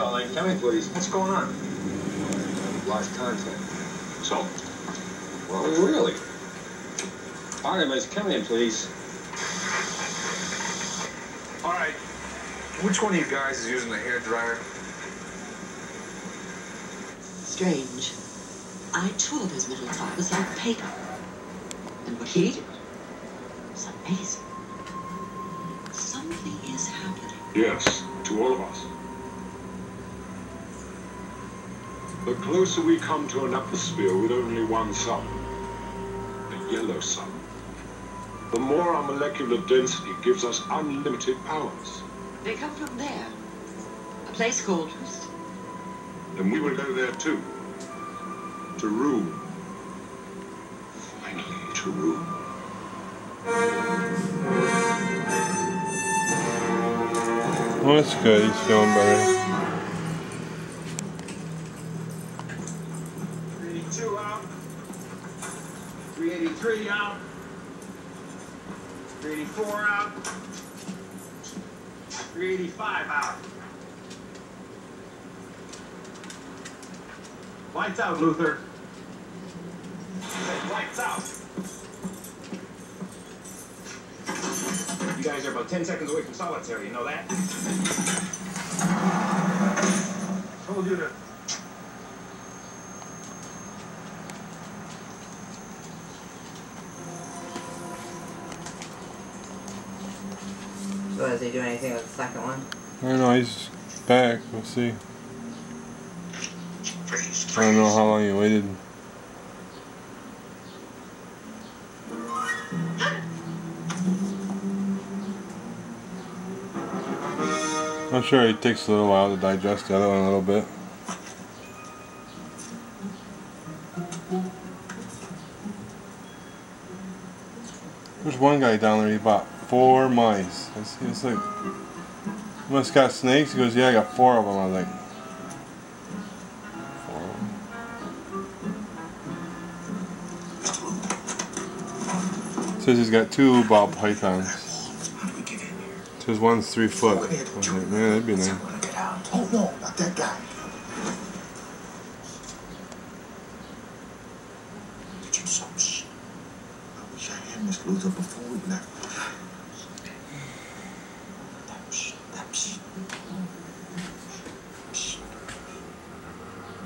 call in. Come in, please. What's going on? Lost contact. So? Well, really? Artemis, come in, please. All right. Which one of you guys is using the hair dryer? Strange. I tore his middle fibers like paper. And what he did was amazing. Something is happening. Yes, to all of us. The closer we come to an atmosphere with only one sun, a yellow sun, the more our molecular density gives us unlimited powers. They come from there. A place called Houston. And we will go there too. To rule. Finally, to rule. Well, that's good. He's feeling better. 382 out. 383 out. 384 out. 385 out. Lights out, Luthor. Lights out. You guys are about 10 seconds away from solitary, you know that? Told you to So is he doing anything with the second one? I don't know. He's back. We'll see. I don't know how long he waited. I'm sure it takes a little while to digest the other one a little bit. There's one guy down there, he bought four mice. It's, it's like, you must got snakes? He goes, yeah, I got four of them. I was like, four of them? Says he's got two ball pythons. Says one's three foot. I was like, man, that'd be nice. Oh no, not that guy. Did you some? I wish I had Miss Luther before we left.